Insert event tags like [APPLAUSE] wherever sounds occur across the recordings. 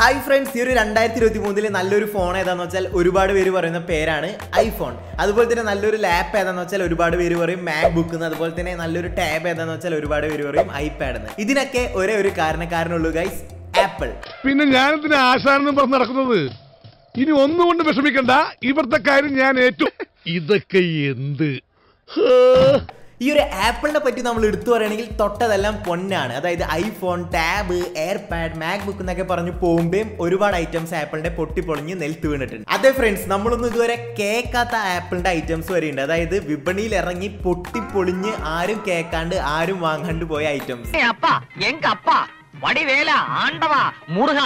Hi friends ഈ ഒരു രണ്ടായിരത്തി ഇരുപത്തി മൂന്നിൽ നല്ലൊരു ഫോൺ ഏതാന്ന് വെച്ചാൽ ഒരുപാട് പേര് പറയുന്ന പേരാണ് ഐഫോൺ അതുപോലെ തന്നെ നല്ലൊരു ലാപ്പ് ഏതാന്ന് വെച്ചാൽ ഒരുപാട് പേര് പറയും മാക് ബുക്ക് എന്ന് അതുപോലെ തന്നെ നല്ലൊരു ടാബ് ഏതാന്ന് വെച്ചാൽ ഒരുപാട് പേര് പറയും ഐപാഡ് എന്ന് ഇതിനൊക്കെ ഒരേ ഒരു കാരണക്കാരനുള്ളൂ ഗൈസ് ആപ്പിൾ പിന്നെ ഞാനെന്തിനാ ആശാനെന്നും പറഞ്ഞ് നടക്കുന്നത്? ഇനി ഒന്നുകൊണ്ട് വിഷമിക്കണ്ട. ഇവിടുത്തെ കാര്യം ഞാൻ ഏറ്റു. ഇതൊക്കെ എന്ത്. ഈ ഒരു ആപ്പിളിനെ പറ്റി നമ്മൾ എടുത്തു പറയുകയാണെങ്കിൽ തൊട്ടതെല്ലാം പൊന്നാണ്. അതായത് iPhone tab AirPod MacBook എന്നൊക്കെ പറഞ്ഞു പോകുമ്പോഴും ഒരുപാട് ഐറ്റംസ് ആപ്പിളിന്റെ പൊട്ടിപ്പൊളിഞ്ഞ് നെൽത്ത് വീണിട്ടുണ്ട്. അതെ ഫ്രണ്ട്സ് നമ്മളൊന്നും ഇതുവരെ കേൾക്കാത്ത ആപ്പിളിന്റെ ഐറ്റംസ് വരെയുണ്ട് അതായത് വിപണിയിൽ ഇറങ്ങി പൊട്ടിപ്പൊളിഞ്ഞ് ആരും കേൾക്കാണ്ട് ആരും വാങ്ങാണ്ട് പോയ ഐറ്റംസ് അപ്പാ എങ്കപ്പ വടിവേല ആണ്ടവ മുറുക.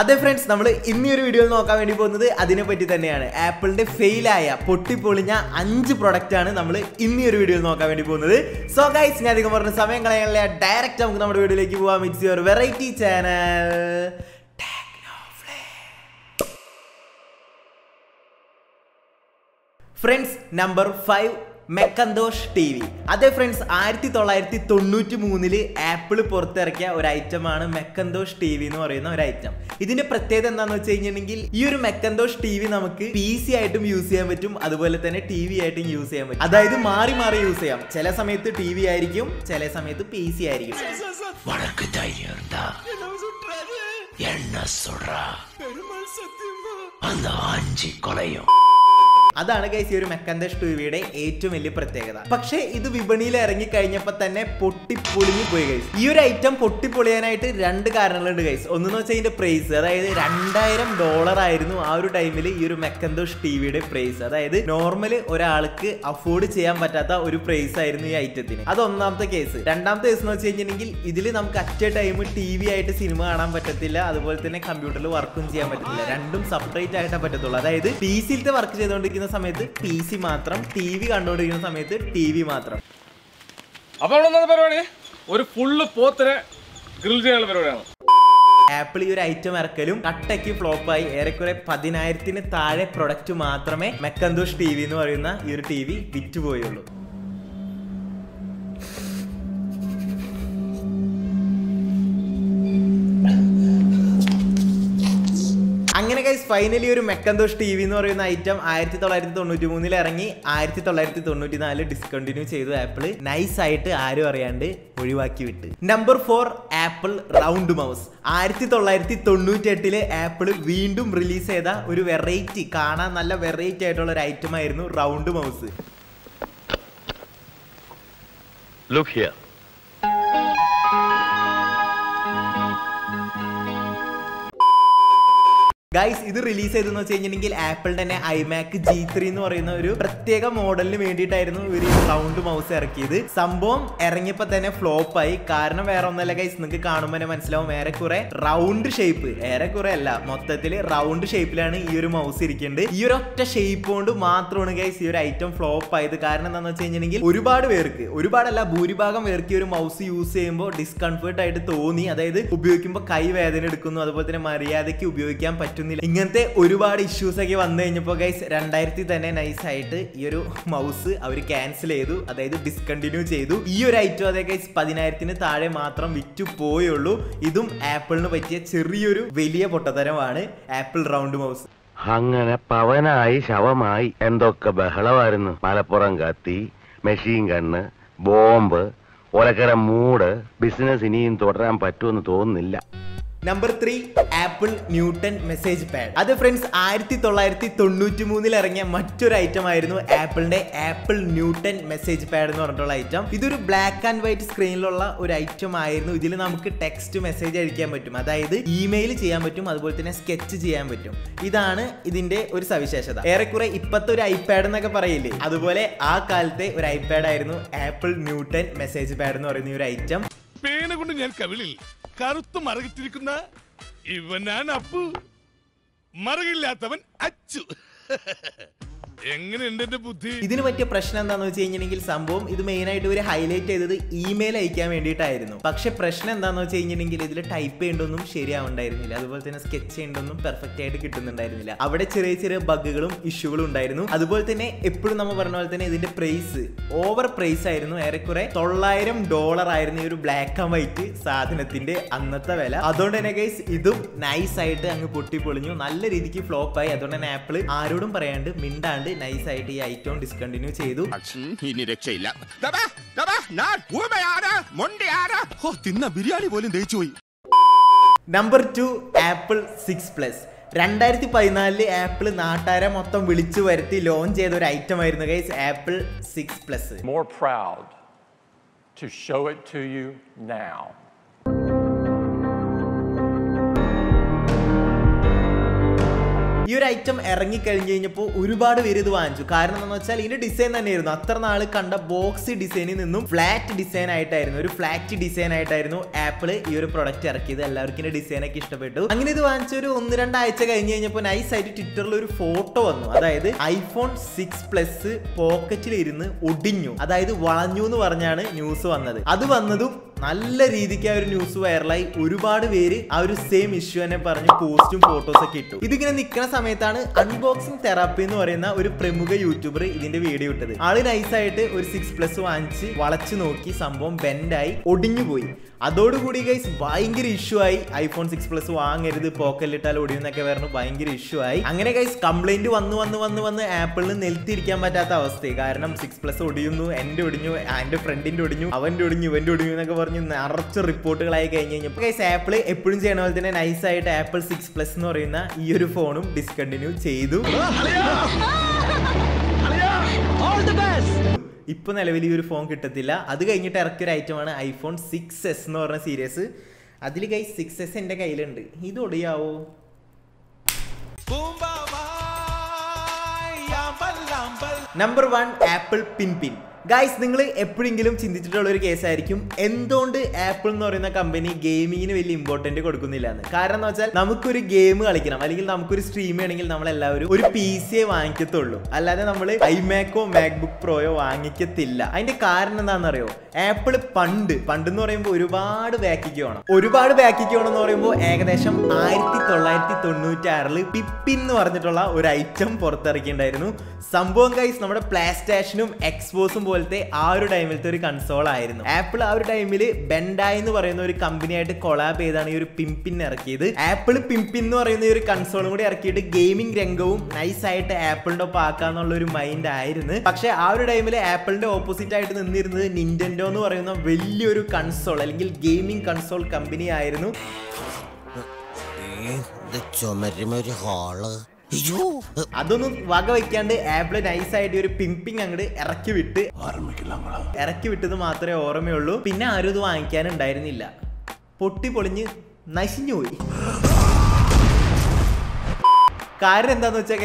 അതെ ഫ്രണ്ട്സ് നമ്മൾ ഇന്നീ ഒരു വീഡിയോയിൽ നോക്കാൻ വേണ്ടി പോകുന്നത് അതിനെ പറ്റി തന്നെയാണ്. ആപ്പിളിന്റെ ഫെയിലായ പൊട്ടിപ്പൊളിഞ്ഞ അഞ്ച് പ്രൊഡക്റ്റ് ആണ് നമ്മൾ ഇന്നീ ഒരു വീഡിയോയിൽ നോക്കാൻ വേണ്ടി പോകുന്നത്. സോ ഗൈസ് ഞാൻ അധികം പറഞ്ഞ സമയം കളയാനുള്ള ഡയറക്റ്റ് നമുക്ക് നമ്മുടെ വീഡിയോയിലേക്ക് പോവാം. It's your variety channel friends number five മെക്കന്തോഷ് T V അതെ ഫ്രണ്ട്സ് ആയിരത്തി തൊള്ളായിരത്തി തൊണ്ണൂറ്റി മൂന്നില് ആപ്പിൾ പുറത്തിറക്കിയ ഒരു ഐറ്റമാണ് മെക്കന്തോഷ് ടി വി എന്ന് പറയുന്ന ഒരു ഐറ്റം ഇതിന്റെ പ്രത്യേകത എന്താണെന്ന് വെച്ച് കഴിഞ്ഞിട്ടുണ്ടെങ്കിൽ ഈ ഒരു മെക്കന്തോഷ് ടി വി നമുക്ക് പി സി ആയിട്ടും യൂസ് ചെയ്യാൻ പറ്റും അതുപോലെ തന്നെ ടി വി ആയിട്ടും യൂസ് ചെയ്യാൻ പറ്റും അതായത് മാറി മാറി യൂസ് ചെയ്യാം ചില സമയത്ത് ടി വി ആയിരിക്കും ചില സമയത്ത് പി സി ആയിരിക്കും உனக்கு தைரியம் இருந்தா என்ன சொல்றா அந்த அஞ்சு கொலையும் അതാണ് ഗൈസ് ഈ ഒരു മെക്കന്തഷ് ടി വിയുടെ ഏറ്റവും വലിയ പ്രത്യേകത. പക്ഷേ ഇത് വിപണിയിൽ ഇറങ്ങി കഴിഞ്ഞപ്പോൾ തന്നെ പൊട്ടിപ്പൊളിഞ്ഞു പോയി ഗൈസ് ഈ ഒരു ഐറ്റം പൊട്ടിപ്പൊളിയാനായിട്ട് രണ്ട് കാരണങ്ങളുണ്ട് ഗൈസ് ഒന്നെന്ന് വെച്ചാൽ ഇതിന്റെ പ്രൈസ് അതായത് രണ്ടായിരം ഡോളർ ആയിരുന്നു ആ ഒരു ടൈമിൽ ഈ ഒരു മെക്കന്തോഷ് ടിവിയുടെ പ്രൈസ് അതായത് നോർമൽ ഒരാൾക്ക് അഫോർഡ് ചെയ്യാൻ പറ്റാത്ത ഒരു പ്രൈസ് ആയിരുന്നു ഈ ഐറ്റത്തിന് അത് ഒന്നാമത്തെ കേസ് രണ്ടാമത്തെ കേസ് എന്ന് വെച്ച് കഴിഞ്ഞിട്ടുണ്ടെങ്കിൽ ഇതിൽ നമുക്ക് at a time T V ആയിട്ട് സിനിമ കാണാൻ പറ്റത്തില്ല. അതുപോലെ തന്നെ കമ്പ്യൂട്ടറിൽ വർക്കും ചെയ്യാൻ പറ്റത്തില്ല. രണ്ടും സെപ്പറേറ്റ് ആയിട്ടേ പറ്റത്തുള്ളൂ. അതായത് പി സിയിലത്തെ വർക്ക് ചെയ്തുകൊണ്ടിരിക്കുന്ന സമയത്ത് പി സി മാത്രം ടി വി കണ്ടുകൊണ്ടിരിക്കുന്ന സമയത്ത് ടി വി മാത്രം. അപ്പോൾ പരിപാടി? ഒരു ഫുള്ള് പോത്തിനെ ഗ്രിൽ ചെയ്യാനുള്ള പരിപാടിയാണ്. ആപ്പിൾ ഈ ഒരു ഐറ്റം ഇറക്കലും കട്ടയ്ക്ക് ഫ്ലോപ്പായി ഏറെക്കുറെ പതിനായിരത്തിന് താഴെ പ്രൊഡക്റ്റ് മാത്രമേ മെക്കന്തോഷ് ടി വി എന്ന് പറയുന്ന ഈ ഒരു ടി വി വിറ്റുപോയുള്ളൂ. അങ്ങനെ ഗൈസ് ഫൈനലി ഒരു മെക്കന്തോഷ് ടി വി എന്ന് പറയുന്ന ഐറ്റം ആയിരത്തി തൊള്ളായിരത്തി തൊണ്ണൂറ്റി മൂന്നിൽ ഇറങ്ങി ആയിരത്തി തൊള്ളായിരത്തി തൊണ്ണൂറ്റി നാല് ഡിസ്കണ്ടിന്യൂ ചെയ്തു ആപ്പിൾ നൈസ് ആയിട്ട് ആരും അറിയാണ്ട് ഒഴിവാക്കി വിട്ട്. Number four Apple round mouse ആയിരത്തി തൊള്ളായിരത്തി തൊണ്ണൂറ്റി എട്ടിൽ ആപ്പിൾ വീണ്ടും റിലീസ് ചെയ്ത ഒരു വെറൈറ്റി കാണാൻ നല്ല വെറൈറ്റി ആയിട്ടുള്ള ഒരു ഐറ്റം ആയിരുന്നു round mouse look here. Guys ഇത് റിലീസ് ചെയ്തെന്ന് വെച്ച് കഴിഞ്ഞിട്ടുണ്ടെങ്കിൽ ആപ്പിളിന്റെ തന്നെ ഐമാക് ജി ത്രീ എന്ന് പറയുന്ന ഒരു പ്രത്യേക മോഡലിന് വേണ്ടിയിട്ടായിരുന്നു ഒരു സൗണ്ട് മൗസ് ഇറക്കിയത്. സംഭവം ഇറങ്ങിയപ്പോ തന്നെ ഫ്ലോപ്പ് ആയി. കാരണം വേറെ ഒന്നല്ല ഗൈസ് നിങ്ങൾക്ക് കാണുമ്പോൾ തന്നെ മനസ്സിലാവും. ഏറെക്കുറെ റൗണ്ട് ഷേപ്പ് ഏറെക്കുറെ അല്ല. മൊത്തത്തിൽ റൗണ്ട് ഷേപ്പിലാണ് ഈ ഒരു മൗസ് ഇരിക്കേണ്ടത് ഈ ഒരു ഒറ്റ ഷേപ്പ് കൊണ്ട് മാത്രമാണ് ഗൈസ് ഈ ഒരു ഐറ്റം ഫ്ലോപ്പ് ആയത്. കാരണം എന്താണെന്ന് വെച്ച് കഴിഞ്ഞിട്ടുണ്ടെങ്കിൽ ഒരുപാട് പേർക്ക് ഒരുപാടല്ല ഭൂരിഭാഗം പേർക്ക് ഈ ഒരു മൗസ് യൂസ് ചെയ്യുമ്പോൾ ഡിസ്കംഫർട്ട് ആയിട്ട് തോന്നി. അതായത് ഉപയോഗിക്കുമ്പോൾ കൈ വേദന എടുക്കുന്നു. അതുപോലെ തന്നെ മര്യാദയ്ക്ക് ഉപയോഗിക്കാൻ പറ്റുന്നില്ല. ഇങ്ങനത്തെ ഒരുപാട് ഇഷ്യൂസ് ഒക്കെ വന്നു കഴിഞ്ഞപ്പോൾ ഗൈസ് രണ്ടായിരത്തി തന്നെ നൈസ് ആയിട്ട് ഈ ഒരു മൗസ് അവർ ക്യാൻസൽ ചെയ്തു. അതായത് ഡിസ്കണ്ടിന്യൂ ചെയ്തു. ഈ ഒരു ഐറ്റം അതേ ഗൈസ് പതിനായിരത്തിന് താഴെ മാത്രം വിറ്റു പോയുള്ളൂ. ഇതും ആപ്പിളിന് പറ്റിയ ചെറിയൊരു വലിയ പൊട്ടത്തരമാണ് ആപ്പിൾ റൗണ്ട് മൗസ് അങ്ങനെ പവനായി ശവമായി എന്തൊക്കെ ബഹളമായിരുന്നു. മലപ്പുറം കത്തി മെഷീൻ കണ്ണ് ബോംബ് ഒലക്കര മൂട് ബിസിനസ് ഇനിയും തുടരാൻ പറ്റുമെന്ന് തോന്നുന്നില്ല. Number three Apple Newton message pad അത് ഫ്രണ്ട്സ് ആയിരത്തി തൊള്ളായിരത്തി തൊണ്ണൂറ്റി മൂന്നിൽ ഇറങ്ങിയ മറ്റൊരു ഐറ്റം ആയിരുന്നു ആപ്പിളിന്റെ ആപ്പിൾ ന്യൂട്ടൺ മെസ്സേജ് പാഡ് എന്ന് പറഞ്ഞിട്ടുള്ള ഐറ്റം ഇതൊരു ബ്ലാക്ക് ആൻഡ് വൈറ്റ് സ്ക്രീനിലുള്ള ഒരു ഐറ്റം ആയിരുന്നു. ഇതിൽ നമുക്ക് ടെക്സ്റ്റ് മെസ്സേജ് അയക്കാൻ പറ്റും. അതായത് ഇമെയിൽ ചെയ്യാൻ പറ്റും അതുപോലെ തന്നെ സ്കെച്ച് ചെയ്യാൻ പറ്റും. ഇതാണ് ഇതിന്റെ ഒരു സവിശേഷത. ഏറെക്കുറെ ഇപ്പത്തെ ഒരു ഐപാഡ് എന്നൊക്കെ പറയില്ലേ? അതുപോലെ ആ കാലത്തെ ഒരു ഐപാഡ് ആയിരുന്നു ആപ്പിൾ ന്യൂട്ടൺ മെസ്സേജ് പാഡ് എന്ന് പറയുന്ന ഒരു ഐറ്റം പേന കൊണ്ട് ഞാൻ കവിളിൽ കറുത്ത് മറകിട്ടിരിക്കുന്ന ഇവനാണ് അപ്പു. മറകില്ലാത്തവൻ അച്ചു. [LAUGHS] ഇതിന് പറ്റിയ പ്രശ്നം എന്താണെന്ന് വെച്ച് കഴിഞ്ഞിട്ടുണ്ടെങ്കിൽ സംഭവം ഇത് മെയിൻ ആയിട്ട് ഇവർ ഹൈലൈറ്റ് ചെയ്തത് ഇമെയിൽ അയക്കാൻ വേണ്ടിയിട്ടായിരുന്നു. പക്ഷെ പ്രശ്നം എന്താണെന്ന് വെച്ച് കഴിഞ്ഞിട്ടുണ്ടെങ്കിൽ ഇതിൽ ടൈപ്പ് ചെയ്യേണ്ടൊന്നും ശരിയാവുണ്ടായിരുന്നില്ല. അതുപോലെ തന്നെ സ്കെച്ച് ചെയ്യേണ്ടൊന്നും പെർഫെക്റ്റ് ആയിട്ട് കിട്ടുന്നുണ്ടായിരുന്നില്ല. അവിടെ ചെറിയ ചെറിയ ബഗ്ഗുകളും ഇഷ്യൂകളും ഉണ്ടായിരുന്നു. അതുപോലെ തന്നെ എപ്പോഴും നമ്മൾ പറഞ്ഞ പോലെ തന്നെ ഇതിന്റെ പ്രൈസ് ഓവർ പ്രൈസ് ആയിരുന്നു. ഏറെക്കുറെ തൊള്ളായിരം ഡോളർ ആയിരുന്നു ഈ ഒരു ബ്ലാക്ക് ആൻഡ് വൈറ്റ് സാധനത്തിന്റെ അന്നത്തെ വില. അതുകൊണ്ട് തന്നെ ഗൈസ് ഇതും നൈസ് ആയിട്ട് അങ്ങ് പൊട്ടിപ്പൊളിഞ്ഞു. നല്ല രീതിക്ക് ഫ്ലോപ്പായി അതുകൊണ്ട് തന്നെ ആപ്പിൾ ആരോടും പറയാണ്ട് മിണ്ടാണ്ട് നൈസ് ആയിട്ട് ഈ ഐറ്റം ഡിസ്കണ്ടിന്യൂ ചെയ്തു. ഇനി രക്ഷയില്ല. തിന്ന ബിരിയാണി പോലും ദഹിച്ചു പോയി. Number two Apple six plus രണ്ടായിരത്തി പതിനാലിൽ ആപ്പിൾ നാട്ടാരെ മൊത്തം വിളിച്ചു വരുത്തി ലോഞ്ച് ചെയ്ത ഒരു ഐറ്റം ആയിരുന്നു guys Apple six plus more proud to show it to you now. ഈ ഒരു ഐറ്റം ഇറങ്ങി കഴിഞ്ഞ് കഴിഞ്ഞപ്പോൾ ഒരുപാട് പേര് ഇത് വാങ്ങിച്ചു. കാരണം എന്താണെന്ന് വെച്ചാൽ ഇതിന്റെ ഡിസൈൻ തന്നെയായിരുന്നു. അത്ര നാൾ കണ്ട ബോക്സ് ഡിസൈനിൽ നിന്നും ഫ്ലാറ്റ് ഡിസൈൻ ആയിട്ടായിരുന്നു. ഒരു ഫ്ലാറ്റ് ഡിസൈൻ ആയിട്ടായിരുന്നു ആപ്പിൾ ഈ ഒരു പ്രൊഡക്റ്റ് ഇറക്കിയത്. എല്ലാവർക്കും ഡിസൈൻ ഒക്കെ ഇഷ്ടപ്പെട്ടു. അങ്ങനെ ഇത് വാങ്ങിച്ച ഒരു ഒന്ന് രണ്ടാഴ്ച കഴിഞ്ഞ് കഴിഞ്ഞപ്പോൾ നൈസ് ആയിട്ട് ട്വിറ്ററിൽ ഒരു ഫോട്ടോ വന്നു. അതായത് ഐഫോൺ സിക്സ് പ്ലസ് പോക്കറ്റിൽ ഇരുന്ന് ഒടിഞ്ഞു. അതായത് വളഞ്ഞു എന്ന് പറഞ്ഞാണ് ന്യൂസ് വന്നത്. അത് വന്നതും നല്ല രീതിക്ക് ആ ഒരു ന്യൂസ് വൈറലായി ഒരുപാട് പേര് ആ ഒരു സെയിം ഇഷ്യൂ തന്നെ പറഞ്ഞ് പോസ്റ്റും ഫോട്ടോസ് ഒക്കെ ഇട്ടു. ഇതിങ്ങനെ നിൽക്കുന്ന സമയത്താണ് അൺബോക്സിംഗ് തെറാപ്പി എന്ന് പറയുന്ന ഒരു പ്രമുഖ യൂട്യൂബർ ഇതിന്റെ വീഡിയോ ഇട്ടത്. ആൾ നൈസായിട്ട് ഒരു സിക്സ് പ്ലസ് വാങ്ങിച്ച് വളച്ചു നോക്കി. സംഭവം ബെൻഡായി ഒടിഞ്ഞു പോയി അതോടുകൂടി ഗൈസ് ഭയങ്കര ഇഷ്യൂ ആയി. ഐഫോൺ സിക്സ് പ്ലസ് വാങ്ങരുത് പോക്കലിട്ടാൽ ഒടിയെന്നൊക്കെ പറഞ്ഞു ഭയങ്കര ഇഷ്യൂ ആയി. അങ്ങനെ ഗൈസ് കംപ്ലൈന്റ് വന്ന് വന്ന് വന്ന് വന്ന് ആപ്പിളിന് നിലത്തിരിക്കാൻ പറ്റാത്ത അവസ്ഥയായി കാരണം സിക്സ് പ്ലസ് ഒടിയുന്നു എന്റെ ഒടിഞ്ഞു എന്റെ ഫ്രണ്ടിന്റെ ഒടിഞ്ഞു അവന്റെ ഒടിഞ്ഞു ഇവന്റെ ഒടിഞ്ഞു എന്നൊക്കെ പറഞ്ഞ് നിറച്ച് റിപ്പോർട്ടുകളായി കഴിഞ്ഞ് കഴിഞ്ഞപ്പോൾ ഗൈസ് ആപ്പിൾ എപ്പോഴും ചെയ്യണ പോലെ തന്നെ നൈസ് ആയിട്ട് ആപ്പിൾ സിക്സ് പ്ലസ് എന്ന് പറയുന്ന ഈ ഒരു ഫോണും ഡിസ്കണ്ടിന്യൂ ചെയ്തു. ഇപ്പൊ നിലവിൽ ഈ ഒരു ഫോൺ കിട്ടത്തില്ല. അത് കഴിഞ്ഞിട്ട് ഇറക്കിയ ഒരു ഐറ്റമാണ് ഐഫോൺ സിക്സ് എസ് എന്ന് പറഞ്ഞ സീരീസ് അതിൽ കൈ സിക്സ് എസ് എന്റെ കയ്യിലുണ്ട്. ഇത് ഒടിയാവോ number one Apple Pippin guys നിങ്ങൾ എപ്പോഴെങ്കിലും ചിന്തിച്ചിട്ടുള്ള ഒരു കേസായിരിക്കും. എന്തുകൊണ്ട് ആപ്പിൾ എന്ന് പറയുന്ന കമ്പനി ഗെയിമിങ്ങിന് വലിയ ഇമ്പോർട്ടന്റ് കൊടുക്കുന്നില്ല എന്ന് കാരണം എന്ന് വെച്ചാൽ നമുക്കൊരു ഗെയിം കളിക്കണം. അല്ലെങ്കിൽ നമുക്കൊരു സ്ട്രീം ചെയ്യണമെങ്കിൽ നമ്മൾ എല്ലാവരും ഒരു പി സിയെ വാങ്ങിക്കത്തുള്ളൂ. അല്ലാതെ നമ്മൾ ഐമാക്കോ മാക്ബുക്ക് പ്രോയോ വാങ്ങിക്കത്തില്ല. അതിന്റെ കാരണം എന്താണെന്നറിയോ? ആപ്പിൾ പണ്ട് പണ്ട് എന്ന് പറയുമ്പോൾ ഒരുപാട് ബാക്കിക്ക് വേണം ഒരുപാട് ബാക്കിക്ക് വേണം എന്ന് പറയുമ്പോൾ ഏകദേശം ആയിരത്തി തൊള്ളായിരത്തി തൊണ്ണൂറ്റാറിൽ പിപ്പിൻ എന്ന് പറഞ്ഞിട്ടുള്ള ഒരു ഐറ്റം പുറത്തിറക്കിയിട്ടുണ്ടായിരുന്നു. സംഭവം ഗൈസ് നമ്മുടെ പ്ലേ സ്റ്റേഷനും എക്സ്പോസും പോലത്തെ ആ ഒരു ടൈമിലത്തെ ഒരു കൺസോൾ ആയിരുന്നു. ആപ്പിൾ ആ ഒരു ടൈമിൽ ബെൻഡായി എന്ന് പറയുന്ന ഒരു കമ്പനിയായിട്ട് കൊളാബ് ചെയ്താണ് ഈ ഒരു പിംപിൻ ഇറക്കിയത്. ആപ്പിൾ പിംപിൻ എന്ന് പറയുന്ന ഒരു കൺസോളും കൂടി ഇറക്കിയിട്ട് ഗെയിമിംഗ് രംഗവും നൈസ് ആയിട്ട് ആപ്പിളിന്റെ ഒപ്പം ആക്കാന്നുള്ള ഒരു മൈൻഡ് ആയിരുന്നു. പക്ഷെ ആ ഒരു ടൈമിൽ ആപ്പിളിന്റെ ഓപ്പോസിറ്റ് ആയിട്ട് നിന്നിരുന്നത് നിന്റൻഡോ എന്ന് പറയുന്ന വലിയൊരു കൺസോൾ അല്ലെങ്കിൽ ഗെയിമിംഗ് കൺസോൾ കമ്പനി ആയിരുന്നു. ചുമരുമൊരു ഹാൾ അതൊന്നും വക വെക്കാണ്ട് ആപ്പിൾ നൈസായിട്ട് ഒരു പിമ്പിങ് അങ്ങോട്ട് ഇറക്കി വിട്ട് ഇറക്കി വിട്ടത് മാത്രമേ ഓർമ്മയുള്ളൂ. പിന്നെ ആരും ഇത് വാങ്ങിക്കാനുണ്ടായിരുന്നില്ല. പൊട്ടി പൊളിഞ്ഞ് നശിഞ്ഞു പോയി. കാര്യം എന്താന്ന് വെച്ചാൽ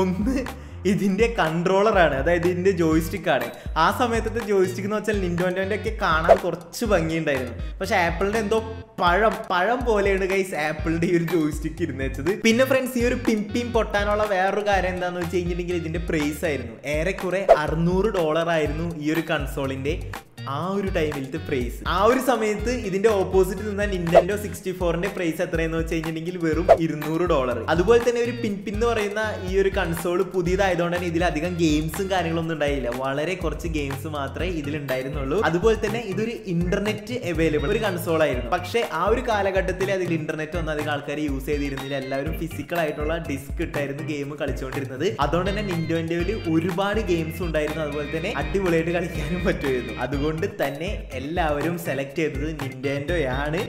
ഒന്ന് ഇതിന്റെ കൺട്രോളറാണ് അതായത് ഇതിന്റെ ജോയിസ്റ്റിക് ആണ്. ആ സമയത്തത്തെ ജോയിസ്റ്റിക് എന്ന് വെച്ചാൽ നിൻഡോന്റെ ഒക്കെ കാണാൻ കുറച്ച് ഭംഗിയുണ്ടായിരുന്നു. പക്ഷെ ആപ്പിളിന്റെ എന്തോ പഴം പഴം പോലെയാണ് ഗൈസ് ആപ്പിളിന്റെ ഈ ഒരു ജോയിസ്റ്റിക് ഇരുന്ന് വെച്ചത്. പിന്നെ ഫ്രണ്ട്സ് ഈ ഒരു പിംപിം പൊട്ടാനുള്ള വേറൊരു കാര്യം എന്താണെന്ന് വെച്ച് കഴിഞ്ഞിട്ടുണ്ടെങ്കിൽ ഇതിന്റെ പ്രൈസ് ആയിരുന്നു. ഏറെക്കുറെ അറുന്നൂറ് ഡോളർ ആയിരുന്നു ഈ ഒരു കൺസോളിന്റെ ആ ഒരു ടൈമിലത്തെ പ്രൈസ് ആ ഒരു സമയത്ത് ഇതിന്റെ ഓപ്പോസിറ്റ് നിന്ന നിന്റെ സിക്സ്റ്റി ഫോറിന്റെ പ്രൈസ് എത്രയെന്ന് വെച്ച് കഴിഞ്ഞിട്ടുണ്ടെങ്കിൽ വെറും ഇരുന്നൂറ് ഡോളർ അതുപോലെ തന്നെ ഒരു പിൻപിൻ പിൻ എന്ന് പറയുന്ന ഈ ഒരു കൺസോൾ പുതിയതായതുകൊണ്ട് തന്നെ ഇതിലധികം ഗെയിംസും കാര്യങ്ങളൊന്നും ഉണ്ടായില്ല. വളരെ കുറച്ച് ഗെയിംസ് മാത്രമേ ഇതിൽ ഉണ്ടായിരുന്നുള്ളൂ. അതുപോലെ തന്നെ ഇതൊരു ഇന്റർനെറ്റ് അവൈലബിൾ ഒരു കൺസോൾ ആയിരുന്നു. പക്ഷെ ആ ഒരു കാലഘട്ടത്തിൽ അതിൽ ഇന്റർനെറ്റ് ഒന്നും അധികം ആൾക്കാർ യൂസ് ചെയ്തിരുന്നില്ല. എല്ലാവരും ഫിസിക്കൽ ആയിട്ടുള്ള ഡിസ്ക് ഇട്ടായിരുന്നു ഗെയിം കളിച്ചുകൊണ്ടിരുന്നത് അതുകൊണ്ട് തന്നെ നിന്റോന്റെ ഒരുപാട് ഗെയിംസ് ഉണ്ടായിരുന്നു. അതുപോലെ തന്നെ അടിപൊളിയായിട്ട് കളിക്കാനും പറ്റുമായിരുന്നു. അതുകൊണ്ട് തന്നെ എല്ലാവരും സെലക്ട് ചെയ്തത് നിന്റോയാണ്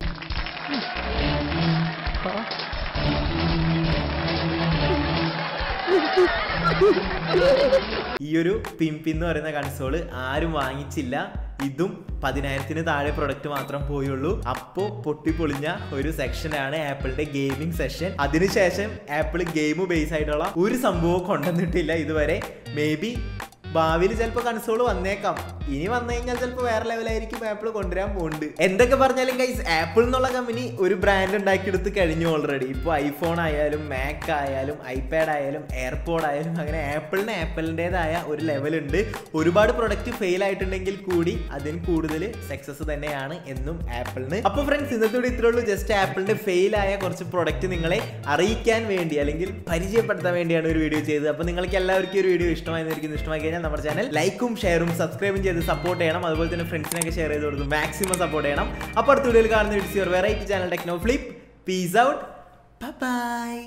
ഈ ഒരു പിംപി എന്ന് പറയുന്ന കൺസോൾ ആരും വാങ്ങിച്ചില്ല. ഇതും പതിനായിരത്തിന് താഴെ പ്രൊഡക്റ്റ് മാത്രം പോയുള്ളൂ. അപ്പോ പൊട്ടിപ്പൊളിഞ്ഞ ഒരു സെക്ഷനാണ് ആപ്പിളിന്റെ ഗെയിമിംഗ് സെഷൻ അതിനുശേഷം ആപ്പിൾ ഗെയിം ബേസ് ആയിട്ടുള്ള ഒരു സംഭവം കൊണ്ടുവന്നിട്ടില്ല ഇതുവരെ. മേ ബി ഭാവിയിൽ ചിലപ്പോൾ കൺസോൾ വന്നേക്കാം. ഇനി വന്നു കഴിഞ്ഞാൽ ചിലപ്പോൾ വേറെ ലെവലായിരിക്കും ആപ്പിൾ കൊണ്ടുവരാൻ പോകുന്നുണ്ട് എന്തൊക്കെ പറഞ്ഞാലും ഗൈസ് ആപ്പിൾ എന്നുള്ള കമ്പനി ഒരു ബ്രാൻഡ് ഉണ്ടാക്കിയെടുത്ത് കഴിഞ്ഞു ഓൾറെഡി ഇപ്പോൾ ഐഫോൺ ആയാലും മാക് ആയാലും ഐപാഡ് ആയാലും എയർപോഡ് ആയാലും അങ്ങനെ ആപ്പിളിന് ആപ്പിളിന്റെതായ ഒരു ലെവലുണ്ട് ഒരുപാട് പ്രൊഡക്റ്റ് ഫെയിൽ ആയിട്ടുണ്ടെങ്കിൽ കൂടി അതിന് കൂടുതൽ സക്സസ് തന്നെയാണ് എന്നും ആപ്പിളിന് അപ്പോൾ ഫ്രണ്ട്സ് ഇന്നത്തെ കൂടി ഇത്രേ ഉള്ളൂ. ജസ്റ്റ് ആപ്പിളിന്റെ ഫെയിൽ ആയ കുറച്ച് പ്രൊഡക്റ്റ് നിങ്ങളെ അറിയിക്കാൻ വേണ്ടി അല്ലെങ്കിൽ പരിചയപ്പെടുത്താൻ വേണ്ടിയാണ് ഒരു വീഡിയോ ചെയ്തത്. അപ്പോൾ നിങ്ങൾക്ക് എല്ലാവർക്കും ഒരു വീഡിയോ ഇഷ്ടമായിരിക്കും ഇഷ്ടമായി കഴിഞ്ഞാൽ നമ്മുടെ ചാനൽ ലൈക്കും ഷെയറും സബ്സ്ക്രൈബും ചെയ്ത് സപ്പോർട്ട് ചെയ്യണം. അതുപോലെ തന്നെ ഫ്രണ്ട്സിനൊക്കെ ഷെയർ ചെയ്ത് കൊടുക്കും. മാക്സിമം സപ്പോർട്ട് ചെയ്യണം. അപ്പോൾ അടുത്ത വീഡിയോയിൽ കാണുന്ന variety channel techno flip peace out bye